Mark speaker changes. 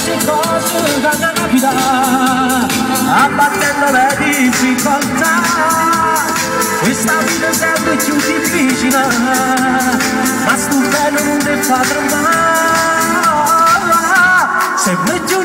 Speaker 1: qualsiasi cosa cambia la vita abbattendo le difficoltà questa vita è sempre più difficile ma sto bello non ti fa tremare sempre più